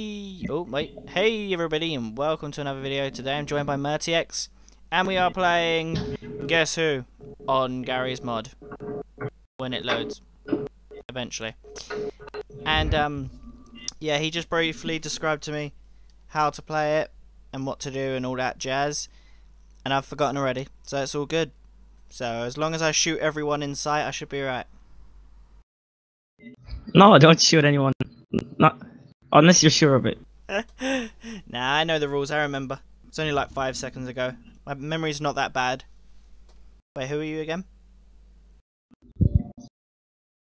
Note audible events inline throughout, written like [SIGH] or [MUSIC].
Oh wait, hey everybody and welcome to another video. Today I'm joined by MertyX and we are playing Guess Who on Garry's mod when it loads eventually. And um yeah, he just briefly described to me how to play it and what to do and all that jazz and I've forgotten already. So it's all good. So as long as I shoot everyone in sight, I should be right. No, don't shoot anyone. Not unless you're sure of it. [LAUGHS] nah, I know the rules. I remember. It's only like five seconds ago. My memory's not that bad. Wait, who are you again?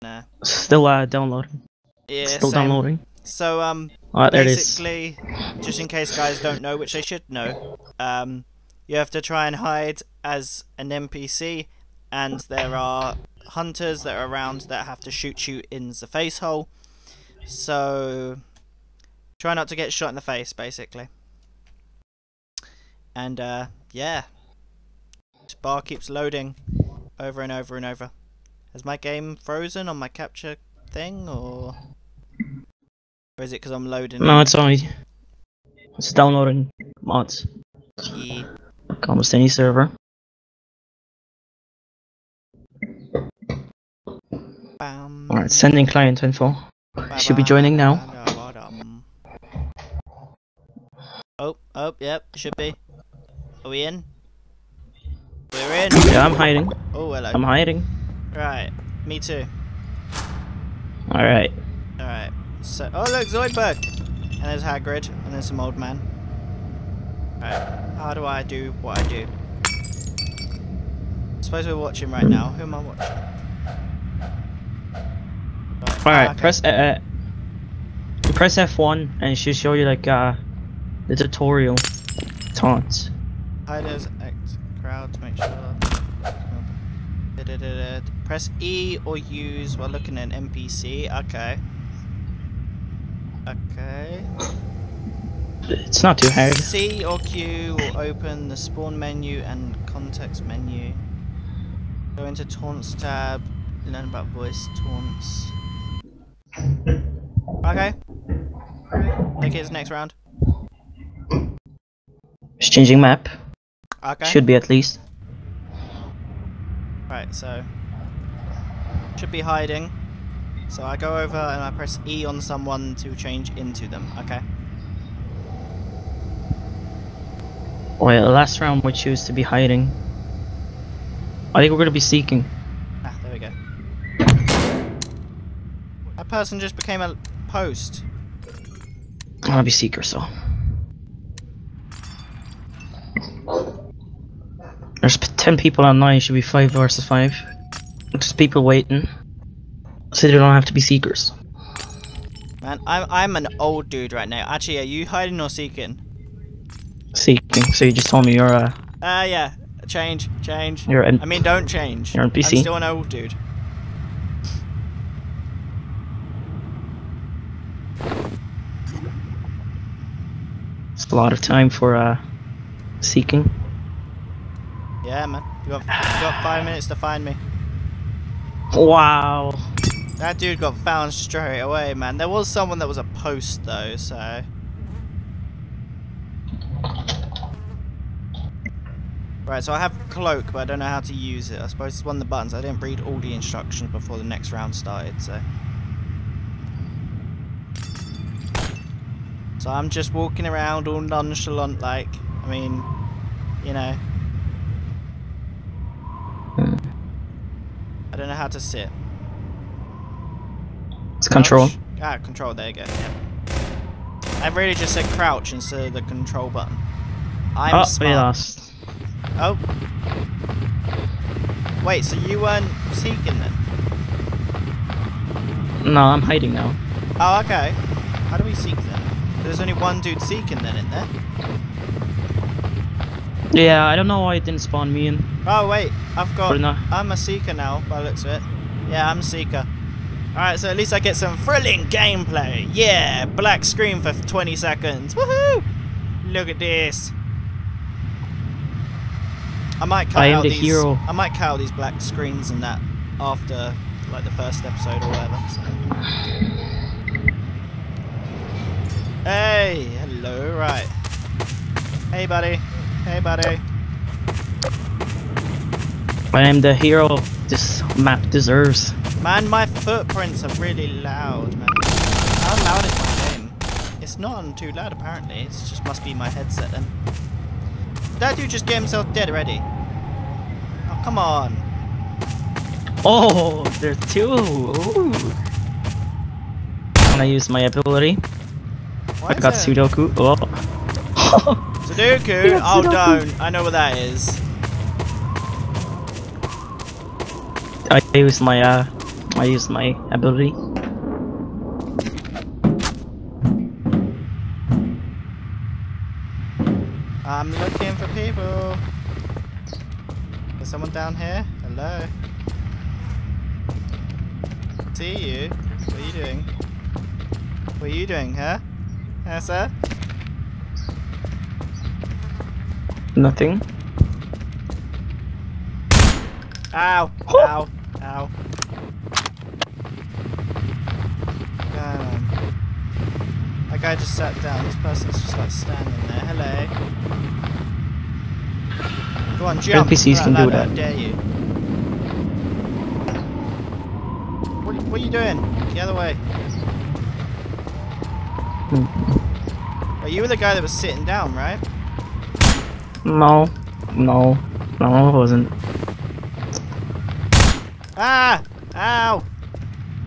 Nah. Still uh, downloading. Yeah, Still same. downloading. So um, Ah, there it is. basically, just in case guys don't know, which they should know, um, you have to try and hide as an NPC, and there are hunters that are around that have to shoot you in the face hole. So try not to get shot in the face, basically. And uh, yeah, this bar keeps loading over and over and over. Has my game frozen on my capture thing, or or is it because I'm loading? No, it's only it's downloading mods. Yeah. Like almost any server. Bam. Alright, sending client info. Should be joining now. Oh, oh, yep, should be. Are we in? We're in. Yeah, I'm hiding. Oh, hello. I'm hiding. Right, me too. Alright. Alright, so, oh look, Zoidberg! And there's Hagrid, and there's some old man. Right, how do I do what I do? I suppose we're watching right now. Who am I watching? Right, Alright, ah, okay. press uh, uh, press F1 and it should show you like uh the tutorial taunts. Hiders, act, crowd to make sure. Da-da-da-da. Press E or use while looking at an NPC. Okay. Okay. It's not too hard. C or Q will open the spawn menu and context menu. Go into taunts tab. Learn about voice taunts. Okay. Take it as next round. It's changing map. Okay. Should be at least. Right, so should be hiding. So I go over and I press E on someone to change into them. Okay. Well, yeah, last round we choose to be hiding. I think we're gonna be seeking. Ah, there we go. That person just became a post. I'm gonna be seeker, so. 10 people online, should be 5 versus 5. Just people waiting. So they don't have to be seekers. Man, I'm I'm an old dude right now. Actually, are you hiding or seeking? Seeking, so you just told me you're uh, Ah, yeah. Change, change. you're an I mean, don't change. You're an I'm still an old dude. It's a lot of time for uh, seeking. Yeah, man. You got you got five minutes to find me. Wow. That dude got found straight away, man. There was someone that was a post though, so. Right, so I have cloak, but I don't know how to use it. I suppose it's one of the buttons. I didn't read all the instructions before the next round started, so. So I'm just walking around all nonchalant, like. I mean, you know. I don't know how to sit. It's control. Crouch. Ah, control. There you go. Yeah. I really just said crouch instead of the control button. I'm oh, smart. we lost. Oh. Wait, so you weren't seeking then? No, I'm hiding now. Oh, okay. How do we seek then? There's only one dude seeking then, isn't there? Yeah, I don't know why it didn't spawn me in. Oh wait, I've got. Not. I'm a seeker now, by the looks of it. Yeah, I'm a seeker. Alright, so at least I get some thrilling gameplay. Yeah, black screen for 20 seconds. Woohoo! Look at this. I might cut I out the these. hero. I might cut out these black screens and that after like the first episode or whatever. So. Hey, hello, right. Hey, buddy. Hey, buddy. I am the hero this map deserves. Man, my footprints are really loud, man. How loud is my game? It's not on too loud, apparently. It just must be my headset, then. That dude just get himself dead already? Oh, come on. Oh, there's two. Ooh. Can I use my ability? Why I got Sudoku. Oh. [LAUGHS] Sudoku? Yeah, Oh, don't. I know what that is. I use my uh, I use my ability. I'm looking for people. There's someone down here. Hello. See you. What are you doing? What are you doing, huh? Huh, sir? Nothing. Ow! Ow! Ow! Um, that guy just sat down. This person's just like standing there. Hello. Go on, jump. NPCs can do that. dare you? What, what are you doing? The other way. Oh, you were the guy that was sitting down, right? No, no, no, it wasn't. Ah! Ow!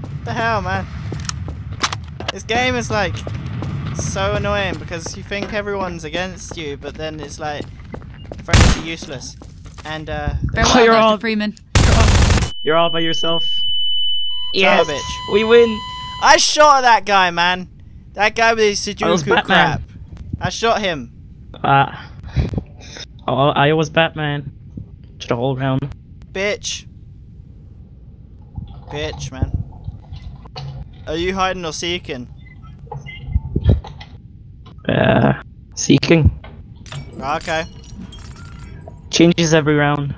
What the hell, man? This game is like so annoying because you think everyone's against you, but then it's like friends are useless. And uh, Oh, Farewell, you're Dr. all- Freeman. You're all by yourself. Yes, Yes, bitch. we win. I shot that guy, man. That guy with his I was Sudoku Batman. crap. I shot him. Uh, oh, I was Batman. To the whole round. Bitch. Bitch, man. Are you hiding or seeking? Uh, seeking Okay. changes every round.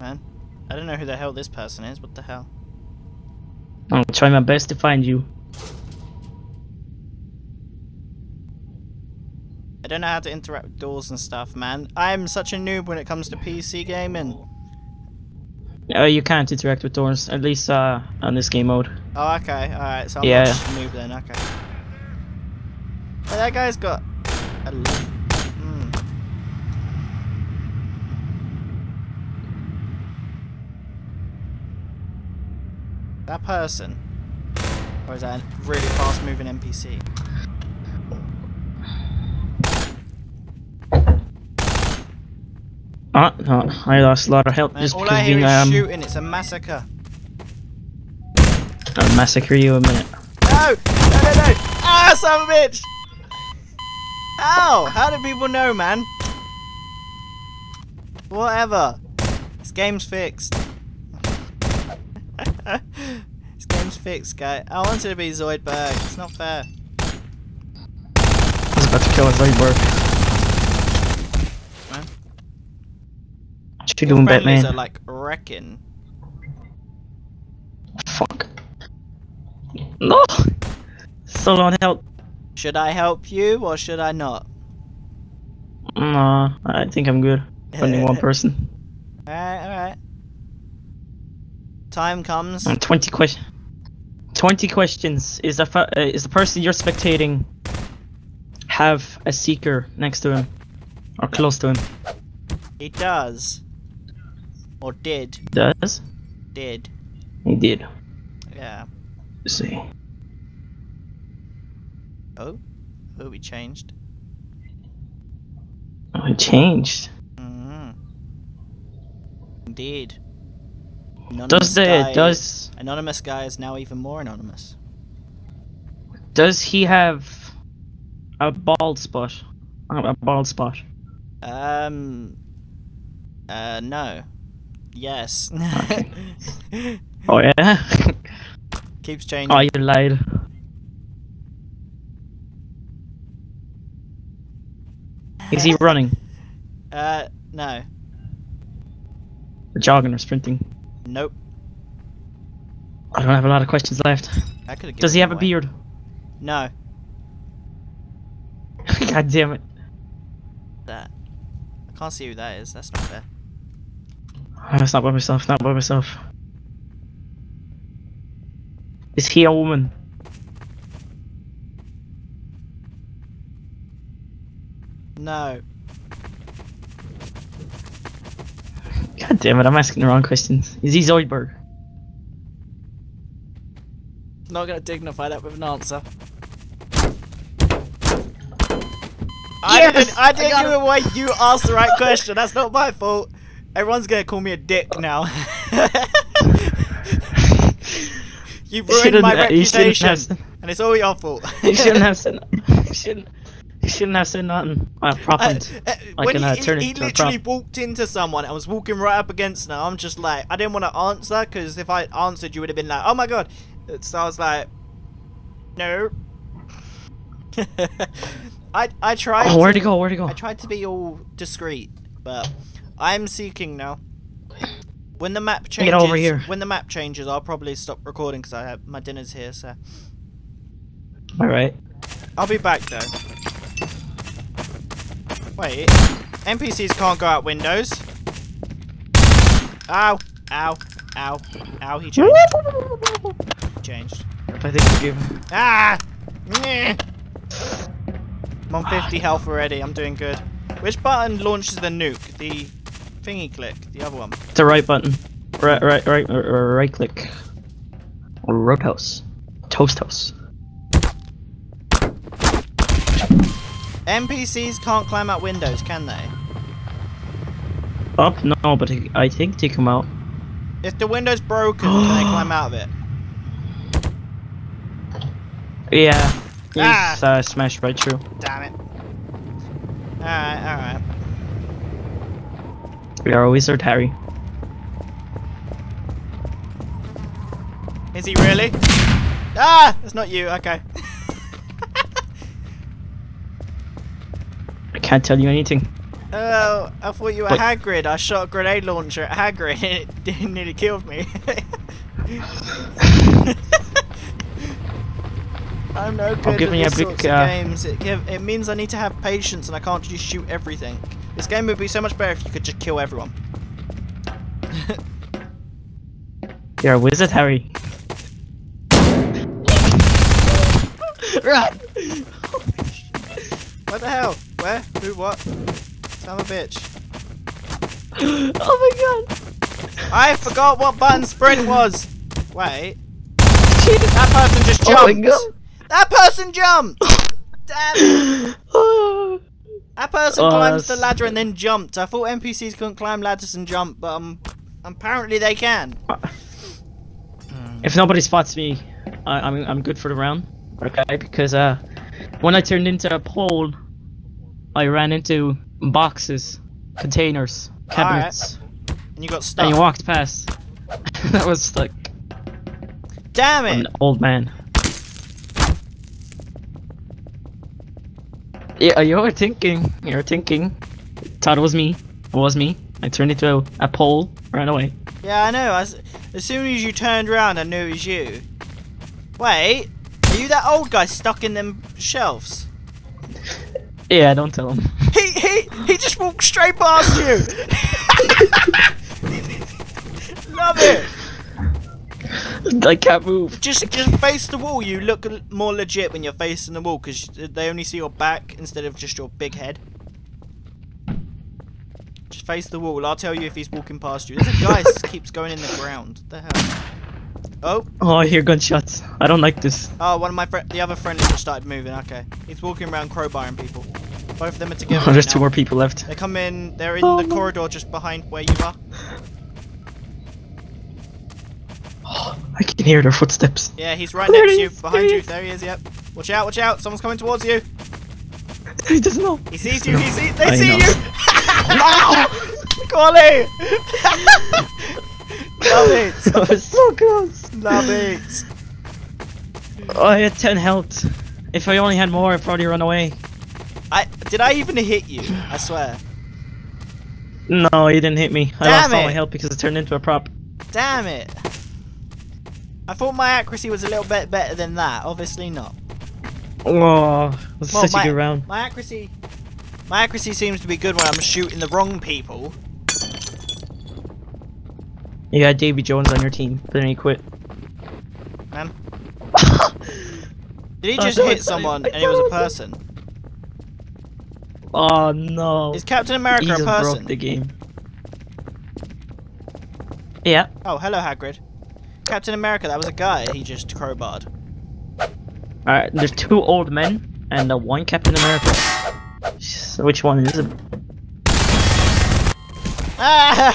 Man. I don't know who the hell this person is. What the hell? I'll try my best to find you. I don't know how to interact with doors and stuff, man. I'm such a noob when it comes to PC gaming. Uh, you can't interact with doors, at least uh, on this game mode. Oh, okay. Alright, so I'm Yeah. just a noob then. Okay. That guy's got a... Hmm. That person? Or is that a really fast moving NPC? No, I lost a lot of health Man, just all because I hear being is um, shooting, it's a massacre. I'll massacre you in a minute. No! No, no, no! Ah, son of a bitch! How? How do people know, man? Whatever. This game's fixed. [LAUGHS] this game's fixed, guy. I wanted to be Zoidberg. It's not fair. I was about to kill a Zoidberg. What you Your doing, Batman? are like wrecking. Fuck. No! Still don't help. Should I help you or should I not? No, I think I'm good. Only [LAUGHS] one person. Alright, alright. Time comes. Uh, Twenty question. Twenty questions. Is the uh, is the person you're spectating have a seeker next to him or close to him? He does. Or did. Does Did. he did? Yeah. Let's see. Oh? Oh, we changed. Oh, it changed. hmm Indeed. Anonymous Does the guy, does Anonymous guy is now even more anonymous. does he have a bald spot? A bald spot. Um. Uh, no. Yes. [LAUGHS] Oh yeah. [LAUGHS] Keeps changing. oh, you lied. Is he running, Uh, no. jogging, or sprinting? Nope. I don't have a lot of questions left. [LAUGHS] Does he have a beard? No. God damn it. That. I can't see who that is. That's not fair. Oh, it's not by myself, not by myself. Is he a woman? No. God damn it, I'm asking the wrong questions. Is he Zoidberg? Not gonna dignify that with an answer. I didn't. I I didn't got give it. away. You asked the right question. That's not my fault. Everyone's gonna call me a dick now. [LAUGHS] you ruined my uh, reputation, have and it's all your fault. [LAUGHS] You shouldn't have said. [LAUGHS] You shouldn't. You shouldn't have said nothing. Uh, prop Uh, uh, Like when an, he, uh, he- he literally prop. walked into someone and was walking right up against them, I'm just like, I didn't want to answer because if I answered, you would have been like, oh my god. So I was like, no. I I tried. Oh, where'd to, he go? Where'd he go? I tried to be all discreet, but I'm seeking now. When the map changes, Get over here. when the map changes, I'll probably stop recording because I have my dinner's here. So All right. I'll be back though. Wait, NPCs can't go out windows. Ow, ow, ow, ow, he changed. He changed. I think you give. Ah! Meh. I'm on 50 health already, I'm doing good. Which button launches the nuke? The thingy click, the other one. The right button. Right, right, right, or, or right click. Or roadhouse. Toast house. NPCs can't climb out windows, can they? Up? No, but I- I think they come out. If the window's broken, can they [GASPS] climb out of it? Yeah. He's Ah! uh, smashed right through. Damn it. Alright, alright. We are a wizard, Harry. Is he really? Ah! It's not you, okay. [LAUGHS] I can't tell you anything. Oh, I thought you were But- Hagrid. I shot a grenade launcher at Hagrid and it [LAUGHS] nearly killed me. [LAUGHS] I'm no good give at me a these big, sorts uh, of games. It, it means I need to have patience and I can't just shoot everything. This game would be so much better if you could just kill everyone. [LAUGHS] You're a wizard, Harry. Run! What the hell? Where? Who? What? Son of a bitch. [GASPS] oh my god! I forgot what button sprint was. Wait. [LAUGHS] That person just Oh jumped. god! That person jumped. [LAUGHS] Damn it. Oh. That person Oh, climbs the ladder and then jumped. I thought NPCs couldn't climb ladders and jump, but um, apparently they can. If nobody spots me, I, I'm I'm good for the round. Okay, because uh, when I turned into a pole, I ran into boxes, containers, cabinets, And you got stuck. and you walked past. [LAUGHS] that was like Damn it! an old man. Yeah, uh, you were thinking. You were thinking. It was me. It was me. I turned into a, a pole, ran away. Yeah, I know. As, as soon as you turned around, I knew it was you. Wait, are you that old guy stuck in them shelves? Yeah, don't tell him. [LAUGHS] He he he just walked straight past you. [LAUGHS] [LAUGHS] Love it. [LAUGHS] I can't move. Just just face the wall. You look more legit when you're facing the wall because they only see your back instead of just your big head. Just face the wall. I'll tell you if he's walking past you. There's a guy that [LAUGHS] keeps going in the ground. What the hell? Oh, Oh, I hear gunshots. I don't like this. oh, one of my friend, the other friend just started moving. Okay, he's walking around crowbarring people. Both of them are [LAUGHS] together. Oh, there's right two now. more people left. They come in. They're in Oh, the no. corridor just behind where you are. I can hear their footsteps. Yeah, he's right There next to you, behind there you. There he is. Yep. Watch out! Watch out! Someone's coming towards you. [LAUGHS] He doesn't know. He sees you. He sees. They I see know. you. [LAUGHS] [LAUGHS] Collie. Love it. that was so close. Love it. Oh, I had 10 health. If I only had more, I'd probably run away. I did I even hit you? I swear. No, he didn't hit me. I Damn lost all my health because it turned into a prop. Damn it. I thought my accuracy was a little bit better than that. Obviously not. Oh, that's Well, such my, a good round. My accuracy, my accuracy seems to be good when I'm shooting the wrong people. You got Davy Jones on your team, but then he quit. Man, [LAUGHS] did he just hit someone and it was a person? Oh no. Is Captain he America just a person? broke the game. Yeah. Oh, hello Hagrid. Captain America, that was a guy. He just crowbarred. Alright, there's two old men and uh, one Captain America. So which one is it? Ah!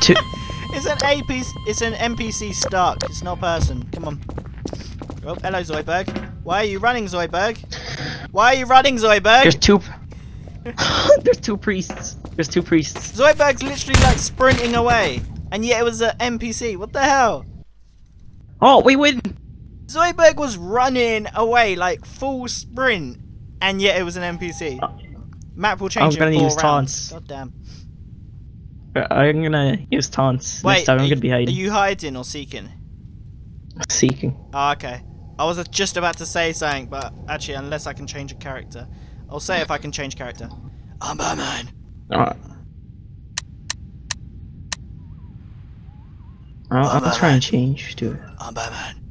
Two. [LAUGHS] it's an AP. It's an NPC Stark. It's not a person. Come on. Oh, hello Zoidberg. Why are you running, Zoidberg? Why are you running, Zoidberg? There's two. [LAUGHS] there's two priests. There's two priests. Zoidberg's literally like sprinting away, and yet it was an NPC. What the hell? Oh, we win! Zoidberg was running away like full sprint, and yet it was an NPC. Map will change I'm gonna use rounds. taunts. God damn. Uh, I'm gonna use taunts. Wait, Next time are, I'm you, gonna be hiding. are you hiding or seeking? Seeking. Oh, okay. I was just about to say something, but actually, unless I can change a character, I'll say if I can change character. I'm Batman. Alright. I'll, I'll try and change to I'm Batman.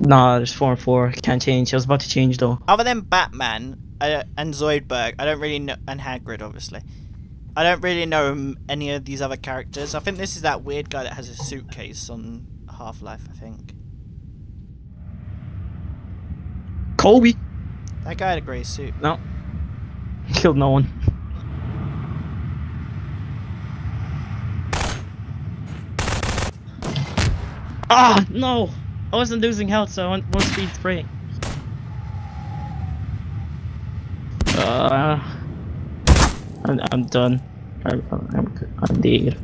Nah, there's four and four. Can't change. I was about to change though. Other than Batman uh, and Zoidberg, I don't really know, and Hagrid, obviously. I don't really know any of these other characters. I think this is that weird guy that has a suitcase on Half Life. I think Colby! that guy had a grey suit. No. [LAUGHS] Killed no one. Ah, no! I wasn't losing health, so I went one speed three. Uh, I'm, I'm done. I'm, I'm, I'm dead.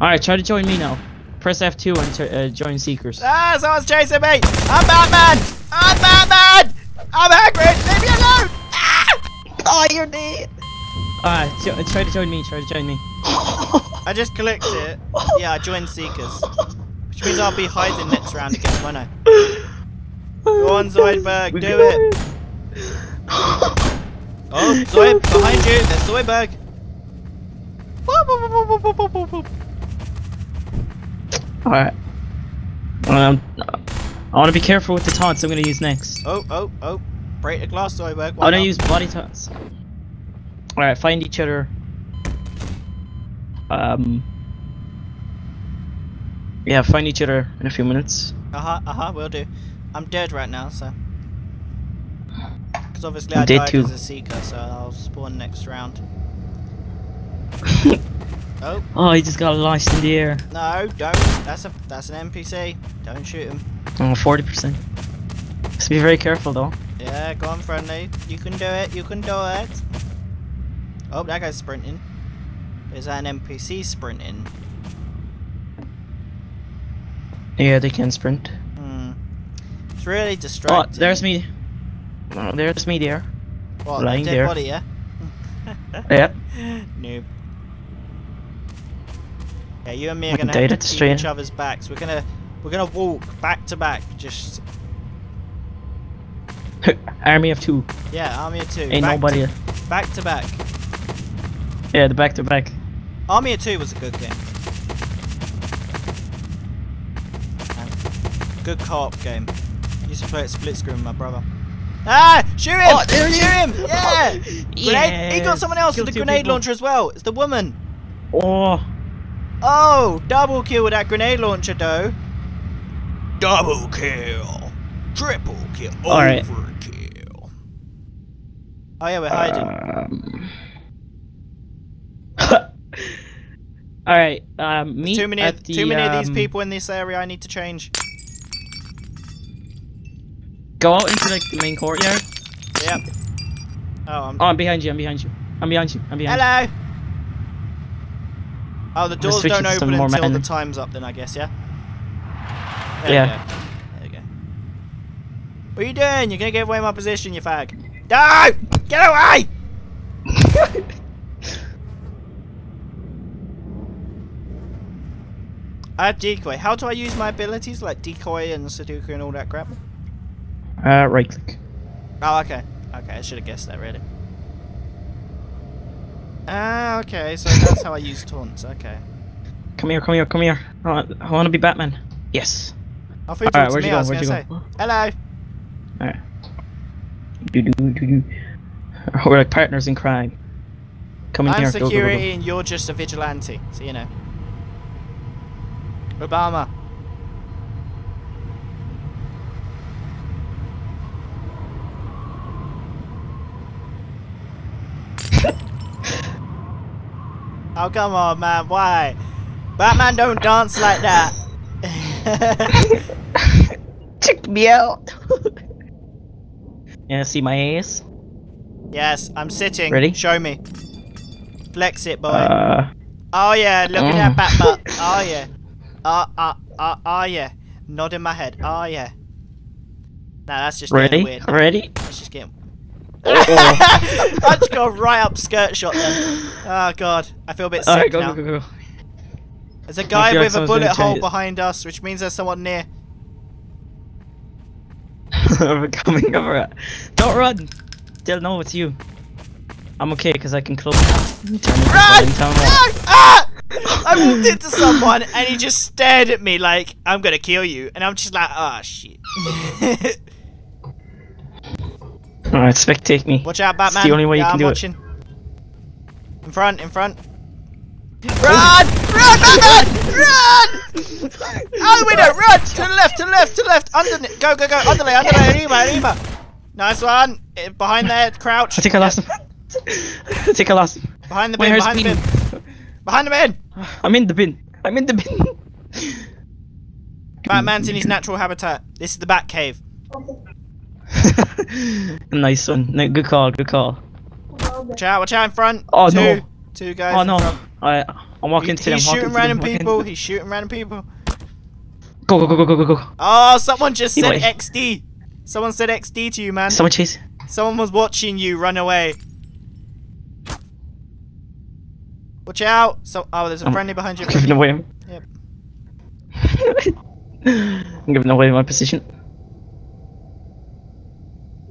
Alright, try to join me now. Press F2 and uh, join Seekers. Ah, someone's chasing me! I'm Batman! I'm Batman! I'm Hagrid! Leave me alone! Ah! Oh, you're dead! Alright, try to join me, try to join me. I just clicked it. Yeah, I joined Seekers. Which means I'll be hiding next round again, won't I? Go on, Zoidberg, We do got it! Oh, [LAUGHS] Zoid, behind you, there's Zoidberg! Alright. Um, I want to be careful with the taunts I'm going to use next. Oh, oh, oh. Break the glass, Zoidberg. I'm Why going to not? use body taunts. Alright, find each other. Um. Yeah, find each other in a few minutes. Uh-huh, uh-huh, will do. I'm dead right now, so... Because obviously I died as a seeker, so I'll spawn next round. [LAUGHS] Oh, Oh, he just got launched in the air. no, don't. That's a that's an NPC. Don't shoot him. Oh, 40%. Just be very careful though. Yeah, go on, friendly. You can do it. You can do it. Oh, that guy's sprinting. Is that an NPC sprinting? Yeah, they can sprint. Hmm. It's really distracting. Oh, there's me. Oh, there's me there. what, lying dead there. body, yeah? [LAUGHS] Yeah. [LAUGHS] Noob. Yeah, you and me are gonna have to keep each other's backs. We're gonna we're gonna walk back to back. Just [LAUGHS] Army of two. yeah, army of two. Ain't back nobody. To, back to back. Yeah, the back to back. Army of Two was a good game. Good co-op game. Used to play it split screen with my brother. Ah! Shoot him! Oh, there Shoot is! him! [LAUGHS] Yeah! Grenade! He got someone else killed with a grenade people. launcher as well. It's the woman. Oh, Oh, double kill with that grenade launcher though. Double kill. Triple kill. Alright. Overkill. Oh yeah, we're hiding. Um. [LAUGHS] All right. Um, meet too many, at the, too many of these um, people in this area. I need to change. Go out into like the main courtyard. Yep. Oh, I'm Oh, I'm behind you. I'm behind you. I'm behind you. I'm behind Hello. Oh, the doors don't open until the time's up. Then I guess, yeah. There Yeah. Go. There we go. What are you doing? You're gonna give away my position, you fag. No! Get away! [LAUGHS] I have decoy. How do I use my abilities like decoy and Sudoku and all that crap? Uh, right click. Oh, okay. Okay, I should have guessed that really. Ah, okay, so that's how I use taunts, okay. Come here, come here, come here. I want, I want to be Batman. Yes. I thought you Alright, talked to where'd me, you I go? was Where'd you gonna go? say. Hello! Alright. Do do do do. We're like partners in crime. Come in I'm here. Go, go, go, security go. and you're just a vigilante, so you know. Obama. Oh come on man, why? Batman don't dance like that. [LAUGHS] Check me out. [LAUGHS] yeah, see my ass? yes, I'm sitting. Ready? Show me. Flex it, boy. Uh, Oh yeah, look at that Mm. bat butt. [LAUGHS] Oh yeah. Uh, uh, uh, oh yeah. Nodding my head. Oh yeah. Nah, that's just getting ready? weird. Ready? That's just getting. Oh, I just got right up skirt shot then. Oh god, I feel a bit sick Alright, go, now. go, go, go. There's a guy feel like with a bullet hole behind us, which means there's someone near. [LAUGHS] We're coming over. Don't run! They'll know it's you. I'm okay because I can close. Run! Golden Town No! Ah! I walked into someone and he just stared at me like, I'm gonna kill you. And I'm just like, ah, shit. [LAUGHS] Alright, spectate me. Watch out, Batman. the only way you yeah, can I'm do it. watching. In front, in front. Run! Run, Batman! Run! Out the window, run! To the left, to the left, to the left. Under, go, go, go. Underlay, underlay, Anima, Anima. Nice one. Eh, Behind there, crouch. I think I lost him. I think I lost him. Behind the bin, Where's behind the bin? bin. Behind the bin. I'm in the bin. I'm in the bin. Batman's in his natural habitat. This is the Bat Cave. [LAUGHS] nice one. No, good call. Good call. Watch out, watch out in front. Oh, two, no. Two guys. Oh no. I I'm walking He- to them. he's shooting random people. He's shooting random people. Go go go go go go go. Oh, someone just said Anyway. XD. Someone said XD to you, man. Someone chase. Someone was watching you run away. Watch out! So, oh, there's a I'm friendly behind you. I'm giving away. Yep. [LAUGHS] I'm giving away my position.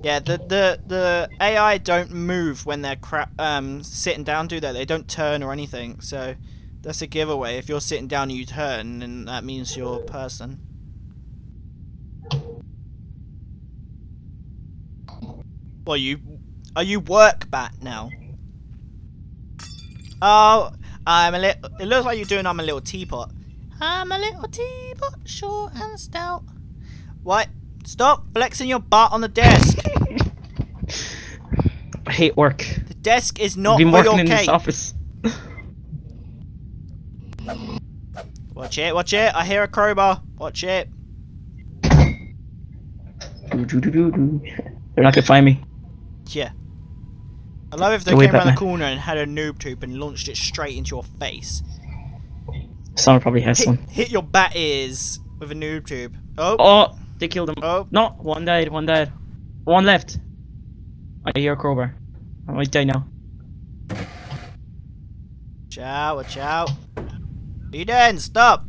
Yeah, the the the AI don't move when they're cra- um sitting down, do they? They don't turn or anything. So that's a giveaway. If you're sitting down you turn, then that means you're a person. Well, you are you work bat now? Oh, I'm a little. It looks like you're doing. I'm a little teapot. I'm a little teapot, short and stout. What? Stop flexing your butt on the desk. [LAUGHS] I hate work. The desk is I've not been for working your in this office. Watch it, watch it. I hear a crowbar. Watch it. They're not gonna find me. Yeah. I love if they Go came around the corner and had a noob tube and launched it straight into your face. Someone probably has Hit, one. hit your bat ears with a noob tube. Oh, Oh, they killed him. oh. No, one died. One died. One left. I hear a crowbar. I might die now. Watch out, watch out. Eden, stop.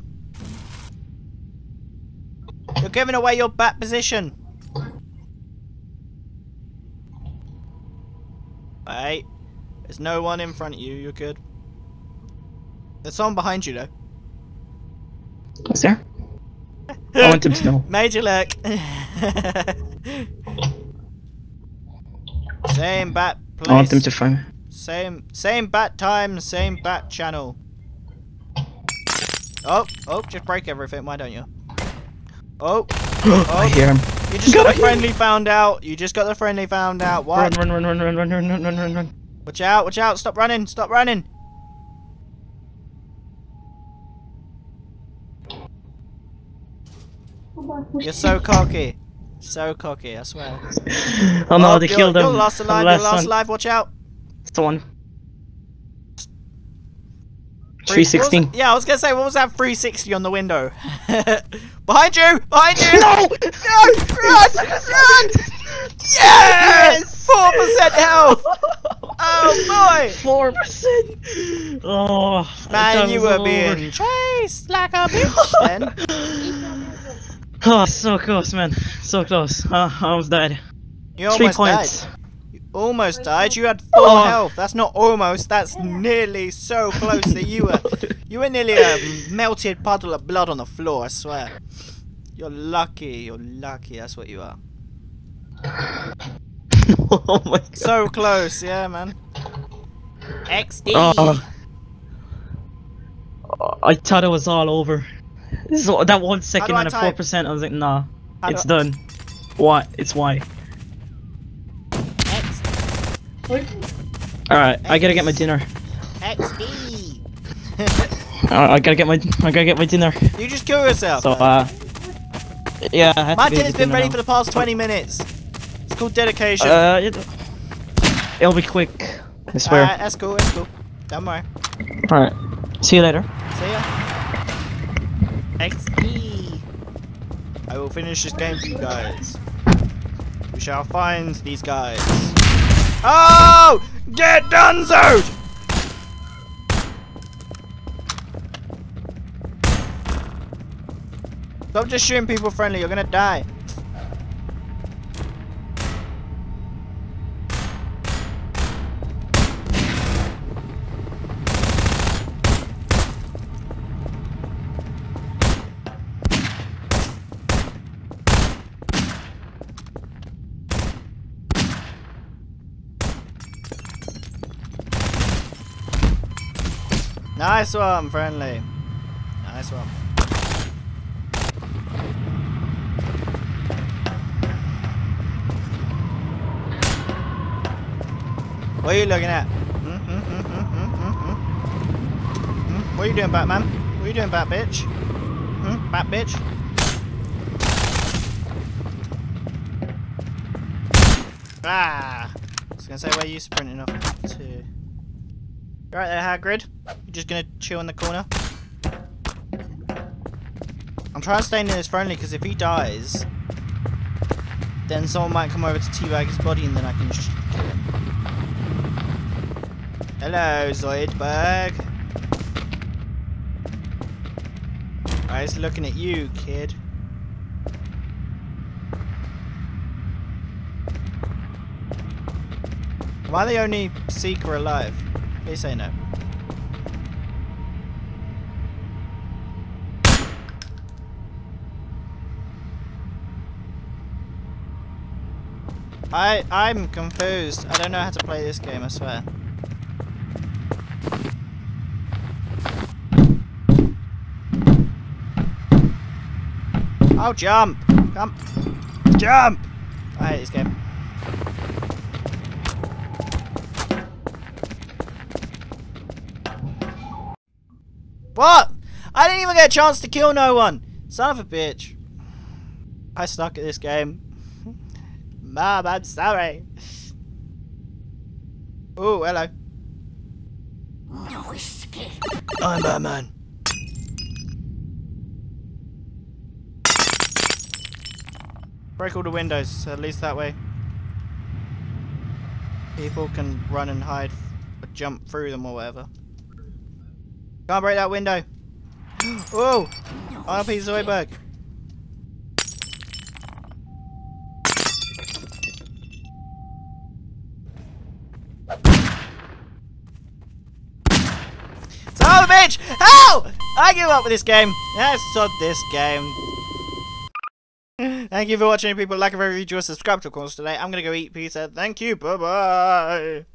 You're giving away your bat position. Wait. There's no one in front of you, you're good. There's someone behind you though. Is there? I want them to know. [LAUGHS] Major luck. same bat place. I want them to find me. Same same bat time, same bat channel. Oh, oh, just break everything, why don't you? Oh, [GASPS] I oh. hear him. you just got Got the friendly found out. You just got the friendly found out. Run, run, run, run, run, run, run, run, run, run, run. Watch out, watch out, stop running, stop running. You're so [LAUGHS] cocky. So cocky, I swear. Oh no, they killed him. You're last I'm alive, the you're last last one. alive, watch out. It's the one. Three- what was 316. Yeah, I was gonna say, what was that 360 on the window? [LAUGHS] behind you! Behind you! No! No! Run! Run! [LAUGHS] Yes! 4% health! Oh boy! Four percent. Oh, Man, you were was being chased like a bitch then. Oh, so close, man. So close. Uh, I almost died. You Three almost points. died. You almost died. You had full Oh. health. That's not almost. That's nearly so close that you were. [LAUGHS] You were nearly a melted puddle of blood on the floor. I swear. You're lucky. You're lucky. That's what you are. [LAUGHS] oh my god. So close. Yeah, man. XD. Oh. I thought it was all over. So that one second I and a four percent, I was like, nah, How it's I- done. Why? It's why. X All right, I gotta get my dinner. XD. [LAUGHS] I, I gotta get my, I gotta get my dinner. you just kill yourself. So, uh, yeah, I have My to be at dinner's been dinner ready now. for the past 20 minutes. It's called dedication. Uh, it, it'll be quick. I swear. Alright, that's cool. That's cool. Don't worry. All right. See you later. XP. I will finish this game for you guys. We shall find these guys. Oh! Get donezoed! Stop just shooting people friendly, you're gonna die. Nice one, friendly. Nice one. What are you looking at? Hmm, hmm, hmm, What are you doing, Batman? What are you doing, Bat bitch? Hmm? Bat bitch? Ah! I was gonna say, where are you sprinting off to? Right there, Hagrid? Just gonna chill in the corner? I'm trying to stay near this friendly because if he dies, then someone might come over to teabag his body and then I can just kill him. Hello, Zoidberg. I was looking at you, kid. Am I the only seeker alive? Please say no. I I'm confused. I don't know how to play this game, I swear. Oh jump! Jump! Jump! I hate this game. What? I didn't even get a chance to kill no one! Son of a bitch. I suck at this game. Mom, I'm sorry. Oh, hello. No escape. I'm Batman. Break all the windows, at least that way. People can run and hide or jump through them or whatever. Can't break that window. Oh! No RP. Zoidberg. Son of a bitch! How? I give up with this game. Let's this game. Thank you for watching, people. Like a very video, subscribe to course today. I'm gonna go eat pizza. Thank you. Bye bye.